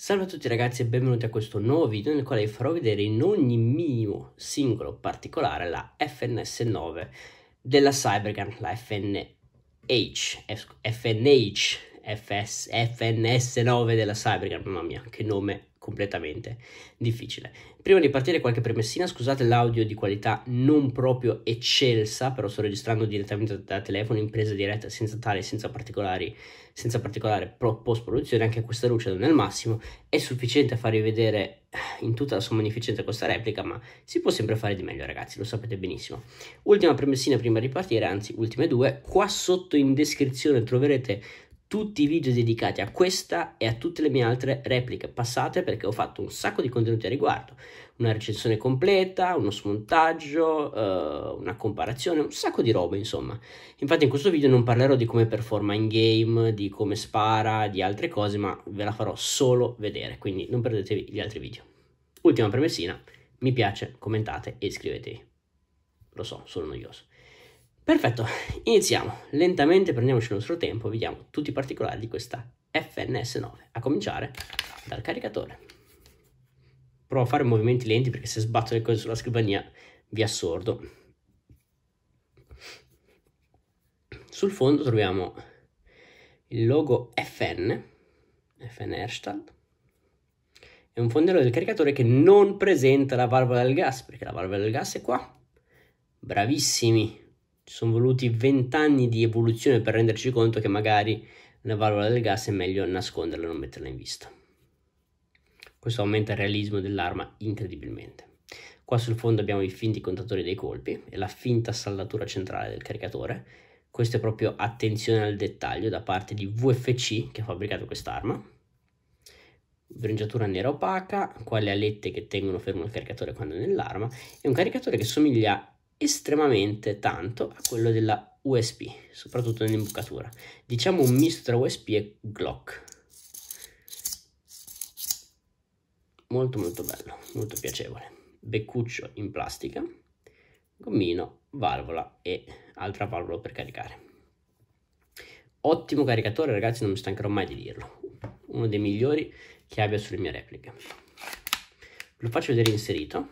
Salve a tutti ragazzi e benvenuti a questo nuovo video nel quale vi farò vedere in ogni minimo singolo particolare la FNS 9 della Cybergun, la FNH, FNH, FS, FNS 9 della Cybergun, mamma mia che nome completamente difficile. Prima di partire qualche premessina, scusate l'audio di qualità non proprio eccelsa, però sto registrando direttamente da telefono in presa diretta senza tale, senza particolari, senza particolare post produzione, anche questa luce non è il massimo, è sufficiente a farvi vedere in tutta la sua magnificenza questa replica, ma si può sempre fare di meglio ragazzi, lo sapete benissimo. Ultima premessina prima di partire, anzi ultime due, qua sotto in descrizione troverete tutti i video dedicati a questa e a tutte le mie altre repliche passate perché ho fatto un sacco di contenuti a riguardo una recensione completa, uno smontaggio, uh, una comparazione, un sacco di robe insomma. Infatti in questo video non parlerò di come performa in game, di come spara, di altre cose, ma ve la farò solo vedere, quindi non perdetevi gli altri video. Ultima premessina, mi piace, commentate e iscrivetevi. Lo so, sono noioso. Perfetto, iniziamo. Lentamente prendiamoci il nostro tempo, vediamo tutti i particolari di questa FNS9, a cominciare dal caricatore. Provo a fare movimenti lenti perché se sbatto le cose sulla scrivania vi assordo. Sul fondo troviamo il logo FN, FN Herstad, è un fondello del caricatore che non presenta la valvola del gas, perché la valvola del gas è qua. Bravissimi, ci sono voluti vent'anni di evoluzione per renderci conto che magari una valvola del gas è meglio nasconderla e non metterla in vista. Questo aumenta il realismo dell'arma incredibilmente. Qua sul fondo abbiamo i finti contatori dei colpi e la finta saldatura centrale del caricatore. Questo è proprio attenzione al dettaglio da parte di VFC che ha fabbricato quest'arma. Bringiatura nera opaca, qua le alette che tengono fermo il caricatore quando è nell'arma e un caricatore che somiglia estremamente tanto a quello della USB, soprattutto nell'imboccatura. Diciamo un misto tra USB e Glock. Molto molto bello, molto piacevole. Beccuccio in plastica, gommino, valvola e altra valvola per caricare. Ottimo caricatore ragazzi, non mi stancherò mai di dirlo. Uno dei migliori che abbia sulle mie repliche. Lo faccio vedere inserito.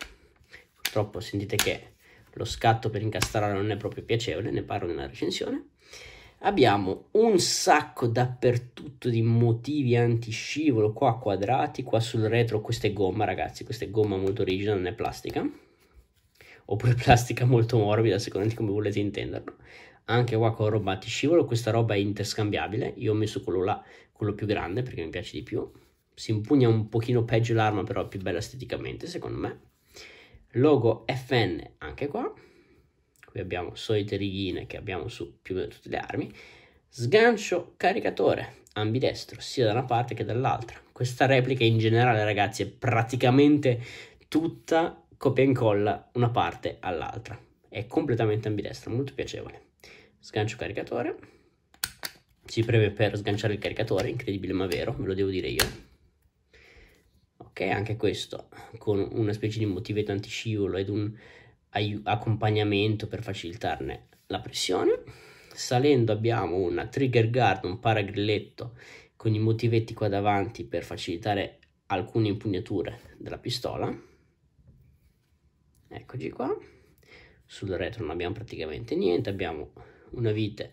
Purtroppo sentite che lo scatto per incastrare non è proprio piacevole, ne parlo nella recensione. Abbiamo un sacco dappertutto di motivi antiscivolo, qua quadrati, qua sul retro questa è gomma ragazzi, questa è gomma molto rigida, non è plastica, oppure plastica molto morbida, di come volete intenderlo. Anche qua con roba antiscivolo, questa roba è interscambiabile, io ho messo quello là, quello più grande perché mi piace di più. Si impugna un pochino peggio l'arma, però è più bella esteticamente secondo me logo FN anche qua. Qui abbiamo solite righine che abbiamo su più o meno tutte le armi. Sgancio caricatore ambidestro sia da una parte che dall'altra. Questa replica in generale ragazzi è praticamente tutta copia e incolla una parte all'altra. È completamente ambidestra molto piacevole. Sgancio caricatore. Si preme per sganciare il caricatore incredibile ma vero ve lo devo dire io ok anche questo con una specie di motivetto antiscivolo ed un accompagnamento per facilitarne la pressione. Salendo abbiamo una trigger guard un paragrilletto con i motivetti qua davanti per facilitare alcune impugnature della pistola. Eccoci qua. Sul retro non abbiamo praticamente niente abbiamo una vite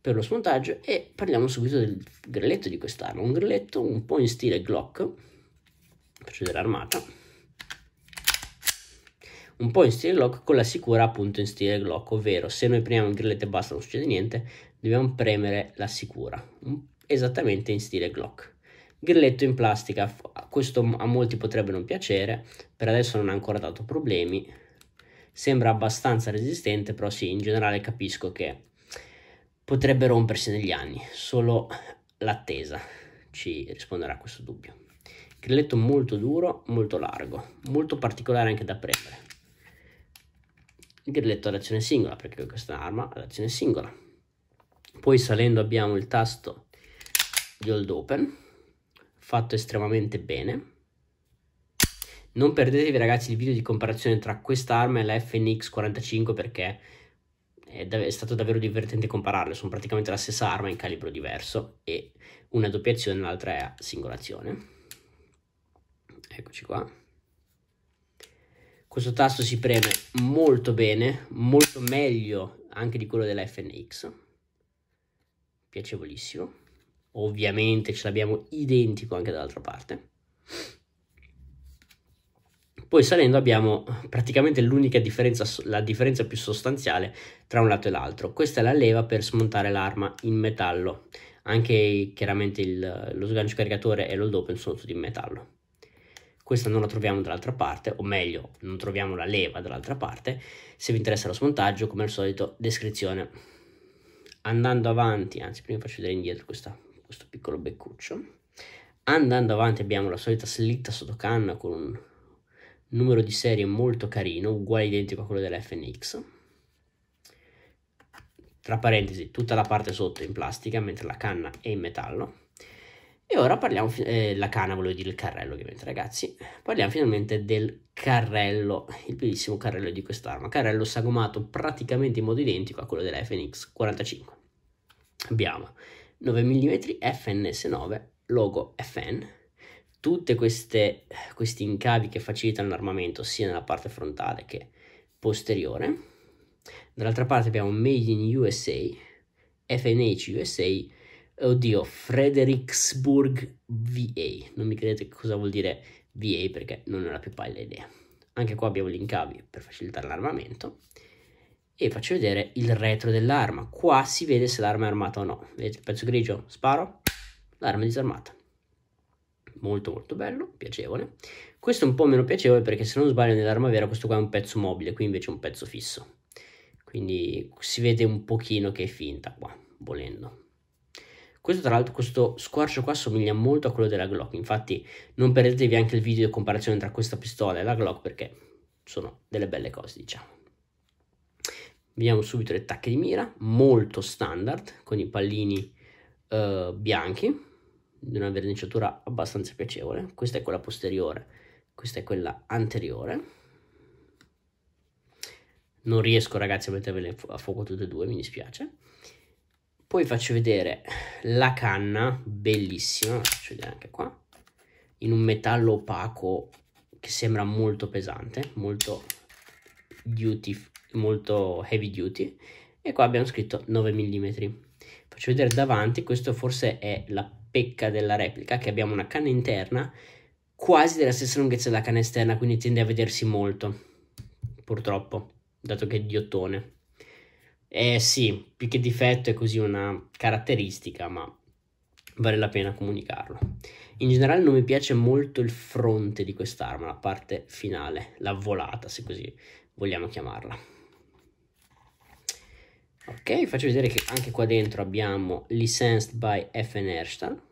per lo smontaggio e parliamo subito del grilletto di quest'arma. Un grilletto un po' in stile Glock faccio vedere l'armata. Un po' in stile Glock con la sicura appunto in stile Glock ovvero se noi premiamo il grilletto e basta non succede niente dobbiamo premere la sicura esattamente in stile Glock. Grilletto in plastica questo a molti potrebbe non piacere per adesso non ha ancora dato problemi sembra abbastanza resistente però sì in generale capisco che potrebbe rompersi negli anni solo l'attesa ci risponderà a questo dubbio grilletto molto duro, molto largo, molto particolare anche da premere. Il grilletto ad azione singola, perché questa arma ad azione singola. Poi salendo abbiamo il tasto di hold open, fatto estremamente bene. Non perdetevi ragazzi il video di comparazione tra questa arma e la FNX 45 perché è, è, stato davvero divertente compararle, sono praticamente la stessa arma in calibro diverso e una doppia azione e l'altra è a singolazione eccoci qua. Questo tasto si preme molto bene, molto meglio anche di quello della FNX, piacevolissimo. Ovviamente ce l'abbiamo identico anche dall'altra parte. Poi salendo abbiamo praticamente l'unica differenza, la differenza più sostanziale tra un lato e l'altro. Questa è la leva per smontare l'arma in metallo. Anche chiaramente il, lo sgancio caricatore e l'hold open sono tutti in metallo. Questa non la troviamo dall'altra parte, o meglio, non troviamo la leva dall'altra parte. Se vi interessa lo smontaggio, come al solito, descrizione. Andando avanti, anzi prima faccio vedere indietro questa, questo piccolo beccuccio. Andando avanti abbiamo la solita slitta sotto canna con un numero di serie molto carino, uguale identico a quello della FNX. Tra parentesi, tutta la parte sotto è in plastica, mentre la canna è in metallo. E ora parliamo, eh, la canna volevo dire il carrello ovviamente ragazzi, parliamo finalmente del carrello, il bellissimo carrello di quest'arma, carrello sagomato praticamente in modo identico a quello della FNX 45. Abbiamo 9 mm FNS9, logo FN, queste questi incavi che facilitano l'armamento sia nella parte frontale che posteriore. Dall'altra parte abbiamo Made in USA, FNH USA oddio, Fredericksburg VA. Non mi credete cosa vuol dire VA perché non ho la più pallida idea. Anche qua abbiamo gli incavi per facilitare l'armamento. E faccio vedere il retro dell'arma. Qua si vede se l'arma è armata o no. Vedete il pezzo grigio? Sparo, l'arma è disarmata. Molto molto bello, piacevole. Questo è un po' meno piacevole perché se non sbaglio nell'arma vera questo qua è un pezzo mobile, qui invece è un pezzo fisso. Quindi si vede un pochino che è finta qua, volendo. Questo tra l'altro, questo squarcio qua somiglia molto a quello della Glock, infatti non perdetevi anche il video di comparazione tra questa pistola e la Glock perché sono delle belle cose diciamo. Vediamo subito le tacche di mira, molto standard, con i pallini uh, bianchi, di una verniciatura abbastanza piacevole. Questa è quella posteriore, questa è quella anteriore. Non riesco ragazzi a mettervele a fuoco tutte e due, mi dispiace. Poi faccio vedere la canna, bellissima, faccio vedere anche qua, in un metallo opaco che sembra molto pesante, molto duty, molto heavy duty. E qua abbiamo scritto 9 mm. Faccio vedere davanti, questo forse è la pecca della replica, che abbiamo una canna interna quasi della stessa lunghezza della canna esterna, quindi tende a vedersi molto, purtroppo, dato che è di ottone. Eh sì, più che difetto è così una caratteristica, ma vale la pena comunicarlo. In generale non mi piace molto il fronte di quest'arma, la parte finale, la volata, se così vogliamo chiamarla. Ok, faccio vedere che anche qua dentro abbiamo Licensed by FN Erstall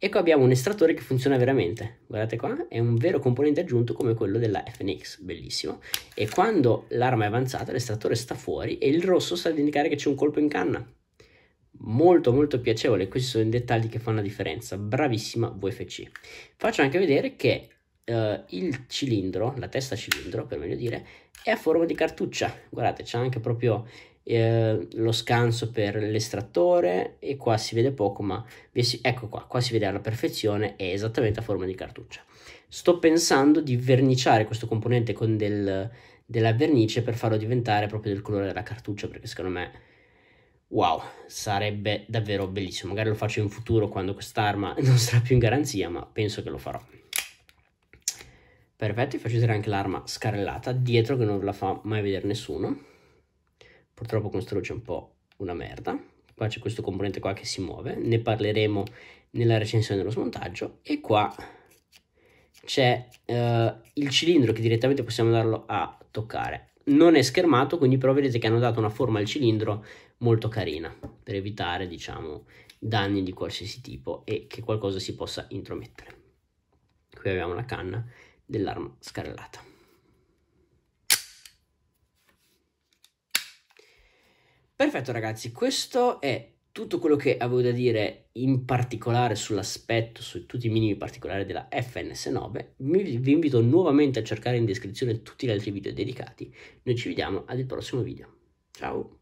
e qua abbiamo un estrattore che funziona veramente. Guardate qua, è un vero componente aggiunto come quello della FNX, bellissimo. E quando l'arma è avanzata, l'estrattore sta fuori e il rosso sta ad indicare che c'è un colpo in canna. Molto molto piacevole, questi sono i dettagli che fanno la differenza. Bravissima VFC. Faccio anche vedere che uh, il cilindro, la testa cilindro per meglio dire, è a forma di cartuccia. Guardate, c'è anche proprio eh, lo scanso per l'estrattore e qua si vede poco ma si, ecco qua, qua si vede alla perfezione è esattamente a forma di cartuccia. Sto pensando di verniciare questo componente con del, della vernice per farlo diventare proprio del colore della cartuccia perché secondo me wow sarebbe davvero bellissimo. Magari lo faccio in futuro quando quest'arma non sarà più in garanzia ma penso che lo farò. Perfetto vi faccio vedere anche l'arma scarrellata dietro che non la fa mai vedere nessuno purtroppo con sto c'è un po' una merda. Qua c'è questo componente qua che si muove. Ne parleremo nella recensione dello smontaggio. E qua c'è uh, il cilindro che direttamente possiamo andarlo a toccare. Non è schermato quindi però vedete che hanno dato una forma al cilindro molto carina per evitare diciamo danni di qualsiasi tipo e che qualcosa si possa intromettere. Qui abbiamo la canna dell'arma scarrellata Perfetto ragazzi, questo è tutto quello che avevo da dire in particolare sull'aspetto, su tutti i minimi particolari della FNS9. Vi invito nuovamente a cercare in descrizione tutti gli altri video dedicati. Noi ci vediamo al prossimo video. Ciao!